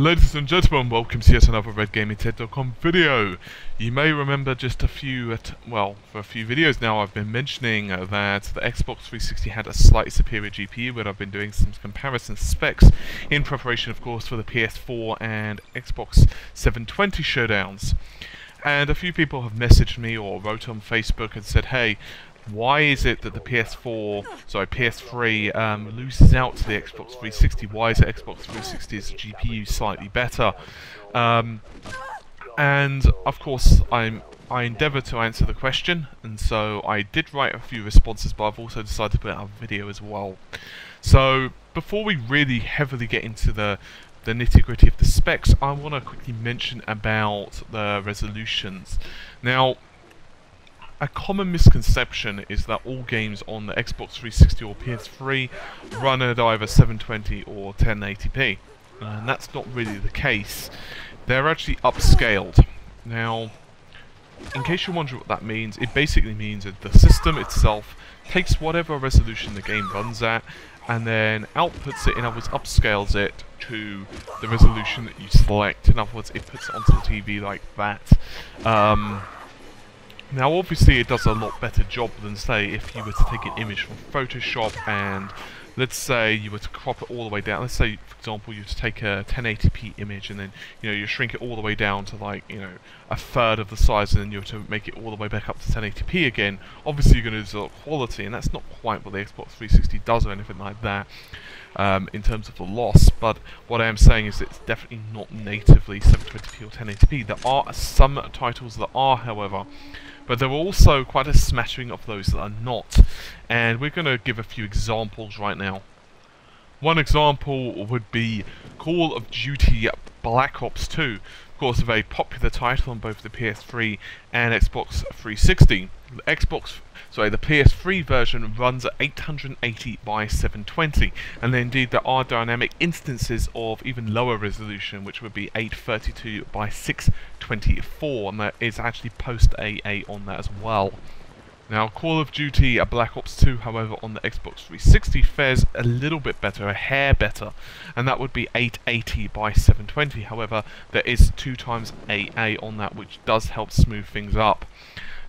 Ladies and gentlemen, welcome to yet another RedGamingTech.com video. You may remember just a few, well, for a few videos now I've been mentioning uh, that the Xbox 360 had a slightly superior GPU, but I've been doing some comparison specs in preparation, of course, for the PS4 and Xbox 720 showdowns. And a few people have messaged me or wrote on Facebook and said, hey, why is it that the PS4, sorry, PS3 um, loses out to the Xbox 360? Why is the Xbox 360's GPU slightly better? Um, and of course, I'm I endeavoured to answer the question, and so I did write a few responses, but I've also decided to put out a video as well. So before we really heavily get into the the nitty gritty of the specs, I want to quickly mention about the resolutions. Now, a common misconception is that all games on the Xbox 360 or PS3 run at either 720 or 1080p. And that's not really the case. They're actually upscaled. Now, in case you're wondering what that means, it basically means that the system itself takes whatever resolution the game runs at and then outputs it, in other words, upscales it to the resolution that you select. In other words, it puts it onto the TV like that. Um, now obviously it does a lot better job than say if you were to take an image from Photoshop and let's say you were to crop it all the way down. Let's say, for example, you were to take a 1080p image and then you know you shrink it all the way down to like you know a third of the size, and then you were to make it all the way back up to 1080p again. Obviously, you're going to lose a lot of quality, and that's not quite what the Xbox 360 does or anything like that. Um, in terms of the loss, but what I am saying is it's definitely not natively 720p or 1080p. There are some titles that are, however, but there are also quite a smattering of those that are not. And we're going to give a few examples right now. One example would be Call of Duty Black Ops 2. Of course, a very popular title on both the PS3 and Xbox 360. The Xbox, sorry, the PS3 version runs at 880 by 720, and indeed there are dynamic instances of even lower resolution, which would be 832 by 624, and there is actually post AA on that as well. Now, Call of Duty A Black Ops 2, however, on the Xbox 360 fares a little bit better, a hair better, and that would be 880 by 720. However, there is 2 times AA on that, which does help smooth things up.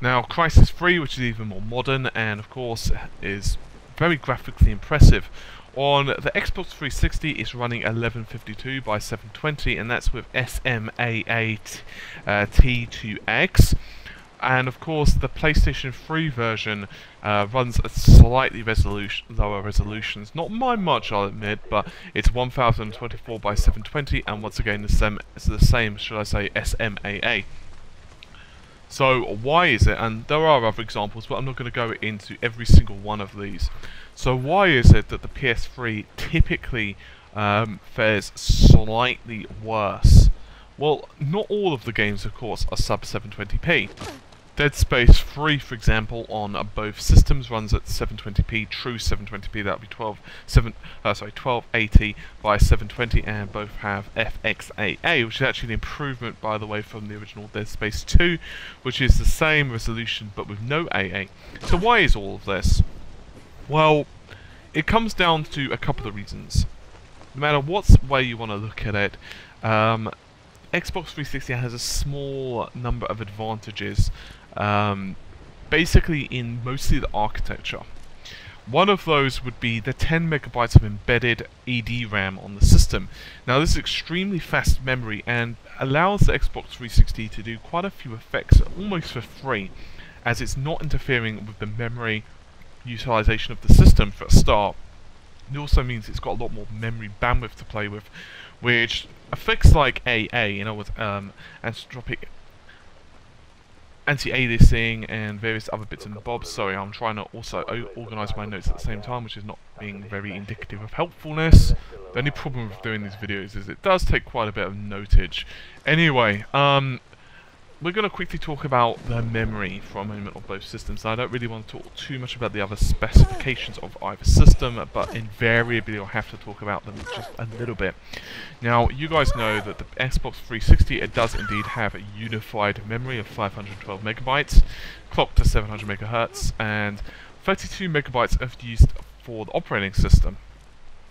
Now, Crysis 3, which is even more modern and, of course, is very graphically impressive. On the Xbox 360, it's running 1152 by 720, and that's with SMAA uh, T2X. And of course, the PlayStation 3 version uh, runs at slightly resolution, lower resolutions. Not by much, I'll admit, but it's 1024 by 720, and once again, the same, the same, should I say, SMAA. So why is it, and there are other examples, but I'm not going to go into every single one of these. So why is it that the PS3 typically um, fares slightly worse? Well, not all of the games, of course, are sub 720p. Dead Space 3, for example, on both systems runs at 720p, true 720p, that would be 12, 7, uh, sorry, 1280 by 720, and both have FXAA, which is actually an improvement, by the way, from the original Dead Space 2, which is the same resolution but with no AA. So why is all of this? Well, it comes down to a couple of reasons. No matter what way you want to look at it, um, Xbox 360 has a small number of advantages um, basically in mostly the architecture. One of those would be the 10 megabytes of embedded EDRAM on the system. Now this is extremely fast memory and allows the Xbox 360 to do quite a few effects almost for free as it's not interfering with the memory utilization of the system for a start. It also means it's got a lot more memory bandwidth to play with, which effects like AA, you know, with um, anisotropic anti-aliasing and various other bits and bobs. Sorry, I'm trying to also organise my notes at the same time, which is not being very indicative of helpfulness. The only problem with doing these videos is it does take quite a bit of notage. Anyway, um, we're going to quickly talk about the memory for a moment of both systems. I don't really want to talk too much about the other specifications of either system, but invariably I'll have to talk about them just a little bit. Now, you guys know that the Xbox 360, it does indeed have a unified memory of 512 megabytes, clocked to 700 megahertz, and 32 megabytes of used for the operating system.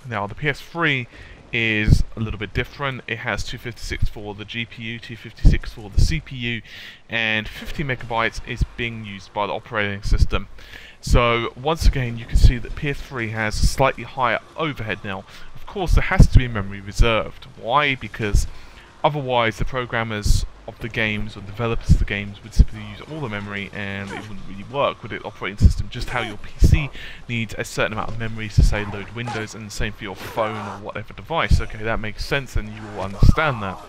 Now, the PS3 is a little bit different. It has 256 for the GPU, 256 for the CPU, and 50 megabytes is being used by the operating system. So once again, you can see that PS3 has a slightly higher overhead now. Of course, there has to be memory reserved. Why? Because otherwise the programmers of the games or developers of the games would simply use all the memory and it wouldn't really work with the operating system just how your PC needs a certain amount of memory to say load Windows and the same for your phone or whatever device. Okay, that makes sense and you will understand that.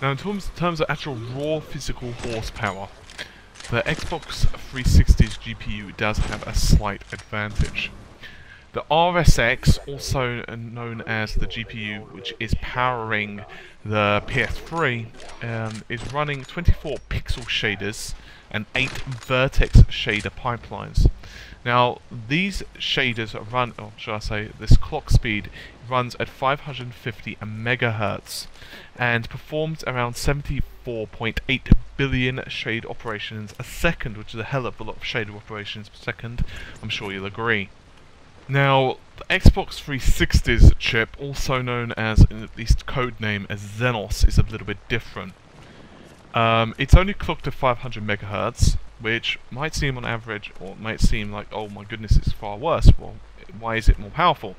Now in terms, terms of actual raw physical horsepower, the Xbox 360's GPU does have a slight advantage. The RSX, also known as the GPU, which is powering the PS3, um, is running 24 pixel shaders and 8 vertex shader pipelines. Now, these shaders run, or should I say, this clock speed runs at 550 megahertz and performs around 74.8 billion shade operations a second, which is a hell of a lot of shader operations per second. I'm sure you'll agree. Now, the Xbox 360's chip, also known as, at least code name as Xenos, is a little bit different. Um, it's only clocked to 500 megahertz, which might seem on average, or might seem like, oh my goodness, it's far worse. Well, why is it more powerful?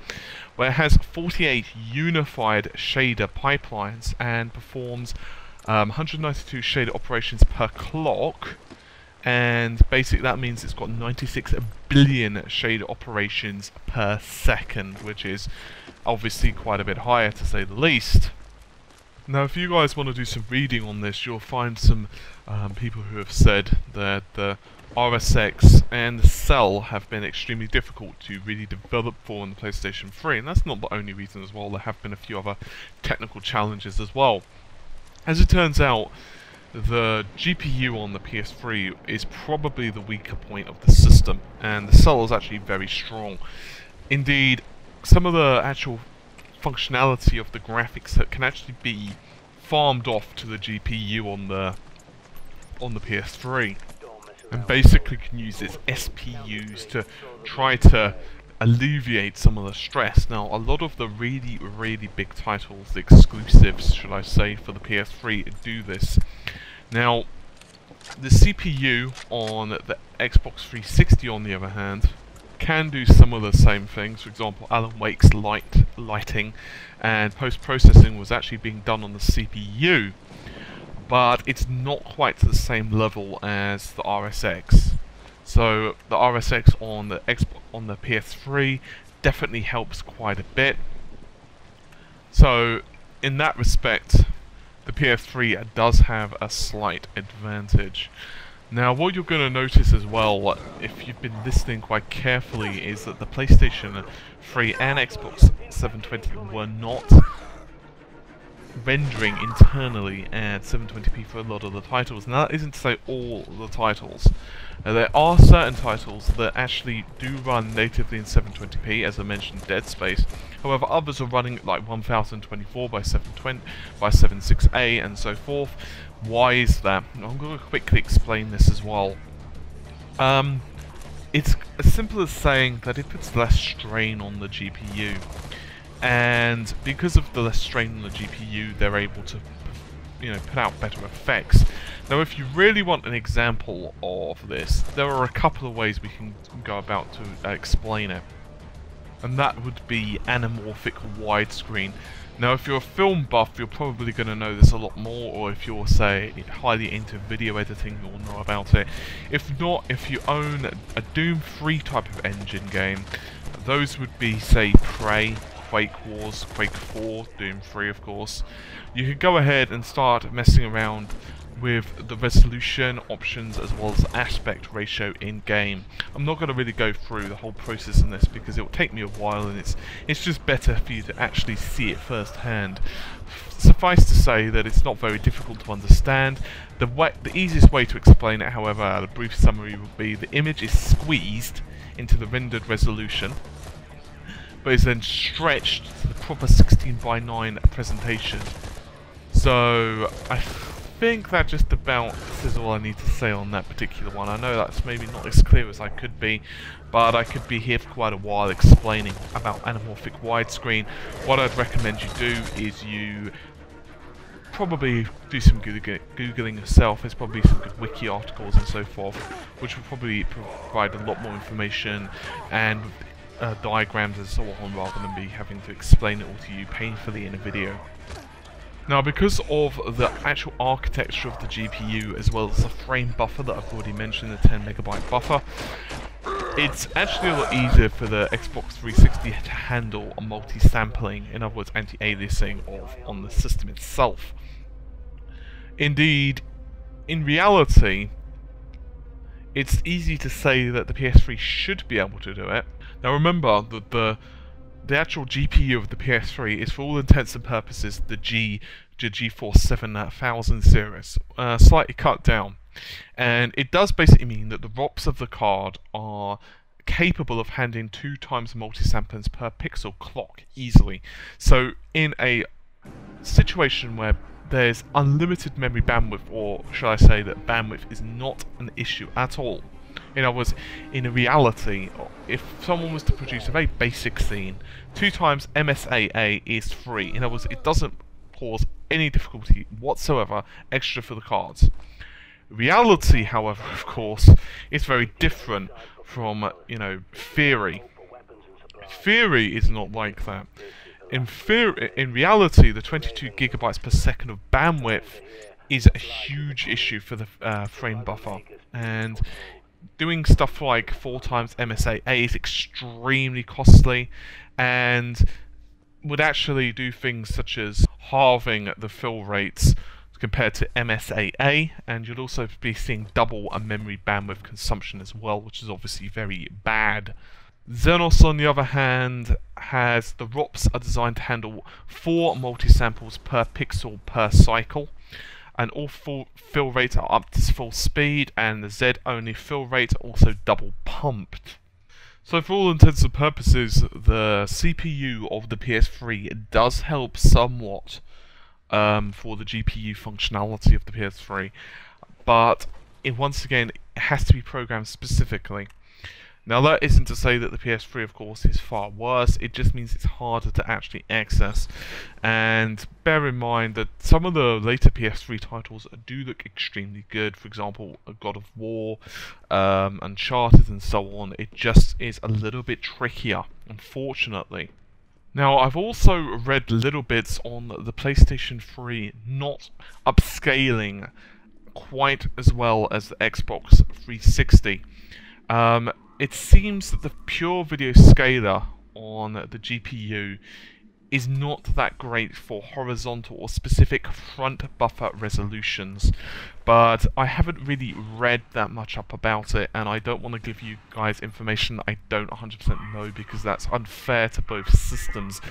Well, it has 48 unified shader pipelines and performs um, 192 shader operations per clock, and basically that means it's got 96 billion shader operations per second, which is obviously quite a bit higher to say the least. Now if you guys want to do some reading on this, you'll find some um, people who have said that the RSX and the Cell have been extremely difficult to really develop for on the PlayStation 3, and that's not the only reason as well, there have been a few other technical challenges as well. As it turns out, the GPU on the PS3 is probably the weaker point of the system, and the cell is actually very strong. Indeed, some of the actual functionality of the graphics that can actually be farmed off to the GPU on the on the PS3 and basically can use its SPUs to try to alleviate some of the stress. Now, a lot of the really, really big titles, the exclusives, should I say, for the PS3 do this. Now, the CPU on the Xbox 360, on the other hand, can do some of the same things. For example, Alan Wake's light lighting and post-processing was actually being done on the CPU, but it's not quite to the same level as the RSX. So the RSX on the Xbox on the PS3 definitely helps quite a bit. So in that respect, the PS3 does have a slight advantage. Now what you're going to notice as well, if you've been listening quite carefully, is that the PlayStation 3 and Xbox 720 were not rendering internally at 720p for a lot of the titles. Now that isn't to say all the titles. Uh, there are certain titles that actually do run natively in 720p, as I mentioned Dead Space. However, others are running like 1024 by 720 by 76A and so forth. Why is that? I'm going to quickly explain this as well. Um, it's as simple as saying that it puts less strain on the GPU and because of the less strain on the GPU they're able to you know put out better effects. Now if you really want an example of this there are a couple of ways we can go about to uh, explain it. And that would be anamorphic widescreen. Now if you're a film buff you're probably going to know this a lot more or if you're say highly into video editing you'll know about it. If not if you own a Doom 3 type of engine game those would be say Prey Quake Wars, Quake 4, Doom 3 of course, you can go ahead and start messing around with the resolution options as well as aspect ratio in game. I'm not going to really go through the whole process in this because it will take me a while and it's it's just better for you to actually see it firsthand. Suffice to say that it's not very difficult to understand. The way, the easiest way to explain it, however, a brief summary would be the image is squeezed into the rendered resolution but is then stretched to the proper 16 by 9 presentation. So I think that just about is all I need to say on that particular one. I know that's maybe not as clear as I could be, but I could be here for quite a while explaining about anamorphic widescreen. What I'd recommend you do is you probably do some googling yourself. There's probably some good wiki articles and so forth, which will probably provide a lot more information and uh, diagrams and so on, rather than me having to explain it all to you painfully in a video. Now because of the actual architecture of the GPU as well as the frame buffer that I've already mentioned, the 10 megabyte buffer, it's actually a lot easier for the Xbox 360 to handle a multi-sampling, in other words anti-aliasing of on the system itself. Indeed, in reality, it's easy to say that the PS3 should be able to do it. Now remember that the the actual GPU of the PS3 is for all intents and purposes the G the GeForce 7000 series, uh, slightly cut down. And it does basically mean that the ROPs of the card are capable of handling two times multi-samplings per pixel clock easily. So in a situation where there's unlimited memory bandwidth, or should I say that bandwidth is not an issue at all, in other words, in reality, if someone was to produce a very basic scene, two times MSAA is free. In other words, it doesn't cause any difficulty whatsoever extra for the cards. Reality, however, of course, is very different from, you know, theory. Theory is not like that. In, theory, in reality, the 22 gigabytes per second of bandwidth is a huge issue for the uh, frame buffer. And doing stuff like four times MSAA is extremely costly and would actually do things such as halving the fill rates compared to MSAA and you'll also be seeing double a memory bandwidth consumption as well which is obviously very bad. Xenos on the other hand has the ROPs are designed to handle 4 multi-samples per pixel per cycle and all full fill rates are up to full speed and the Z only fill rate also double pumped. So for all intents and purposes the CPU of the PS3 does help somewhat um, for the GPU functionality of the PS3 but it once again it has to be programmed specifically. Now that isn't to say that the PS3 of course is far worse, it just means it's harder to actually access. And bear in mind that some of the later PS3 titles do look extremely good, for example God of War, um, Uncharted and so on, it just is a little bit trickier, unfortunately. Now, I've also read little bits on the PlayStation 3 not upscaling quite as well as the Xbox 360. Um, it seems that the PureVideo scaler on the GPU is not that great for horizontal or specific front buffer resolutions but I haven't really read that much up about it and I don't want to give you guys information I don't 100% know because that's unfair to both systems.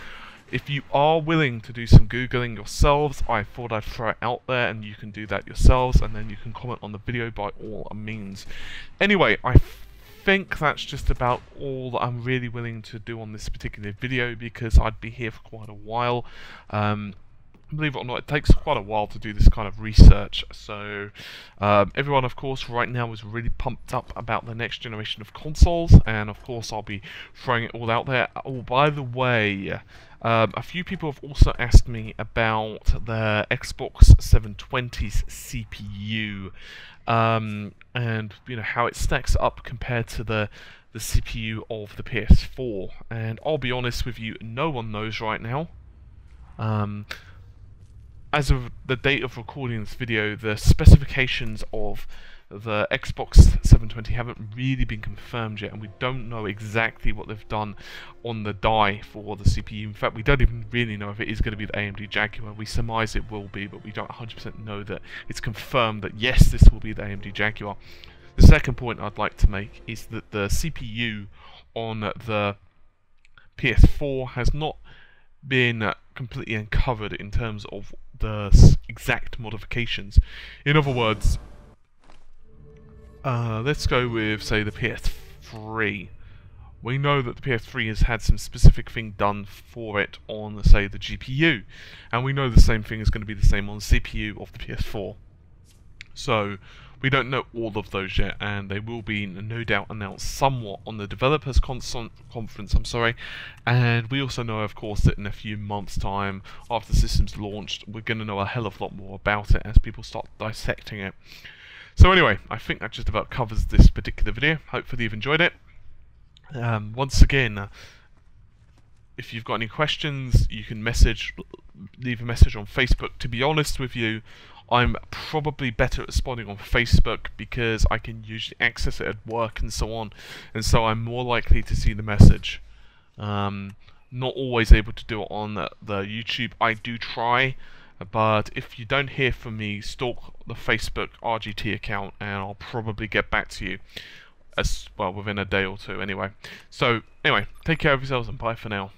If you are willing to do some googling yourselves I thought I'd throw it out there and you can do that yourselves and then you can comment on the video by all means. Anyway I think that's just about all that I'm really willing to do on this particular video because I'd be here for quite a while. Um, believe it or not, it takes quite a while to do this kind of research. So, um, everyone, of course, right now is really pumped up about the next generation of consoles, and of course, I'll be throwing it all out there. Oh, by the way, um, a few people have also asked me about the Xbox 720's CPU um, and you know how it stacks up compared to the the CPU of the PS4. And I'll be honest with you, no one knows right now. Um, as of the date of recording this video, the specifications of the Xbox 720 haven't really been confirmed yet, and we don't know exactly what they've done on the die for the CPU. In fact, we don't even really know if it is going to be the AMD Jaguar. We surmise it will be, but we don't 100% know that it's confirmed that yes, this will be the AMD Jaguar. The second point I'd like to make is that the CPU on the PS4 has not been completely uncovered in terms of the exact modifications. In other words, uh, let's go with, say, the PS3. We know that the PS3 has had some specific thing done for it on, say, the GPU. And we know the same thing is going to be the same on CPU of the PS4. So we don't know all of those yet, and they will be no doubt announced somewhat on the developers conference. I'm sorry, and we also know, of course, that in a few months' time, after the system's launched, we're going to know a hell of a lot more about it as people start dissecting it. So anyway, I think that just about covers this particular video. Hopefully you've enjoyed it. Um, once again, uh, if you've got any questions, you can message, leave a message on Facebook. To be honest with you, I'm probably better at responding on Facebook because I can usually access it at work and so on, and so I'm more likely to see the message. Um, not always able to do it on the, the YouTube. I do try, but if you don't hear from me, stalk the Facebook RGT account, and I'll probably get back to you as well within a day or two. Anyway, so anyway, take care of yourselves and bye for now.